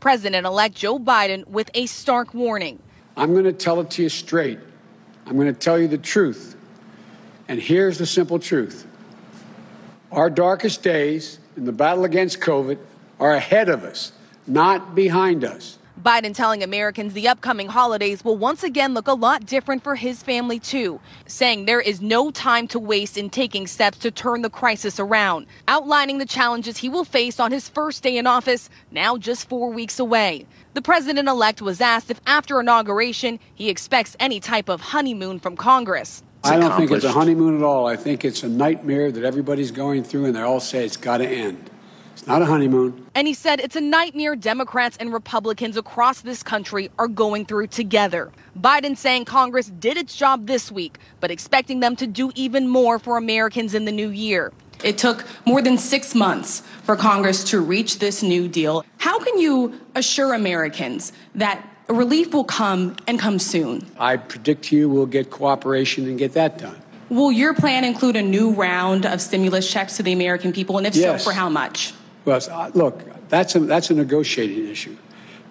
President elect Joe Biden with a stark warning. I'm going to tell it to you straight. I'm going to tell you the truth. And here's the simple truth our darkest days in the battle against COVID are ahead of us, not behind us. Biden telling Americans the upcoming holidays will once again look a lot different for his family, too, saying there is no time to waste in taking steps to turn the crisis around, outlining the challenges he will face on his first day in office, now just four weeks away. The president elect was asked if after inauguration he expects any type of honeymoon from Congress. I don't think it's a honeymoon at all. I think it's a nightmare that everybody's going through, and they all say it's got to end. It's not a honeymoon. And he said it's a nightmare Democrats and Republicans across this country are going through together. Biden saying Congress did its job this week, but expecting them to do even more for Americans in the new year. It took more than six months for Congress to reach this new deal. How can you assure Americans that relief will come and come soon? I predict to you we'll get cooperation and get that done. Will your plan include a new round of stimulus checks to the American people? And if Yes. so, for how much? Well, look, that's a, that's a negotiating issue,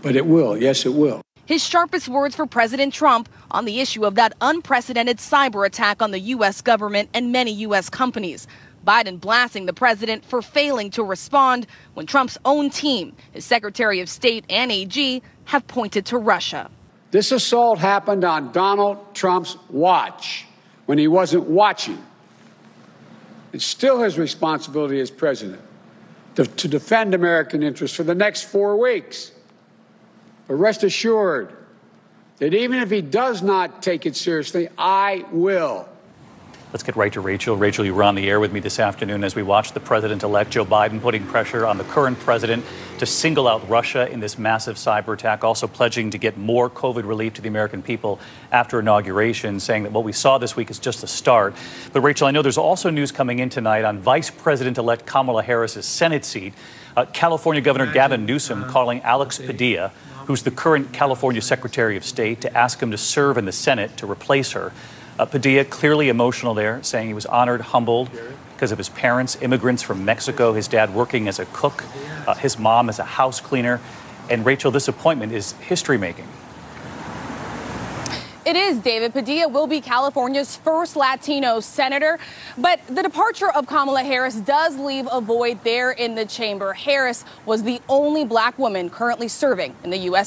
but it will. Yes, it will. His sharpest words for President Trump on the issue of that unprecedented cyber attack on the U.S. government and many U.S. companies. Biden blasting the president for failing to respond when Trump's own team, his Secretary of State and AG, have pointed to Russia. This assault happened on Donald Trump's watch when he wasn't watching. It's still his responsibility as president to defend American interests for the next four weeks. But rest assured that even if he does not take it seriously, I will. Let's get right to Rachel. Rachel, you were on the air with me this afternoon as we watched the president elect Joe Biden putting pressure on the current president to single out Russia in this massive cyber attack, also pledging to get more COVID relief to the American people after inauguration, saying that what we saw this week is just a start. But, Rachel, I know there's also news coming in tonight on Vice President elect Kamala Harris's Senate seat. Uh, California Governor Gavin Newsom calling Alex Padilla, who's the current California Secretary of State, to ask him to serve in the Senate to replace her. Uh, Padilla clearly emotional there, saying he was honored, humbled because of his parents, immigrants from Mexico, his dad working as a cook, uh, his mom as a house cleaner. And Rachel, this appointment is history making. It is David Padilla will be California's first Latino senator, but the departure of Kamala Harris does leave a void there in the chamber. Harris was the only black woman currently serving in the U.S.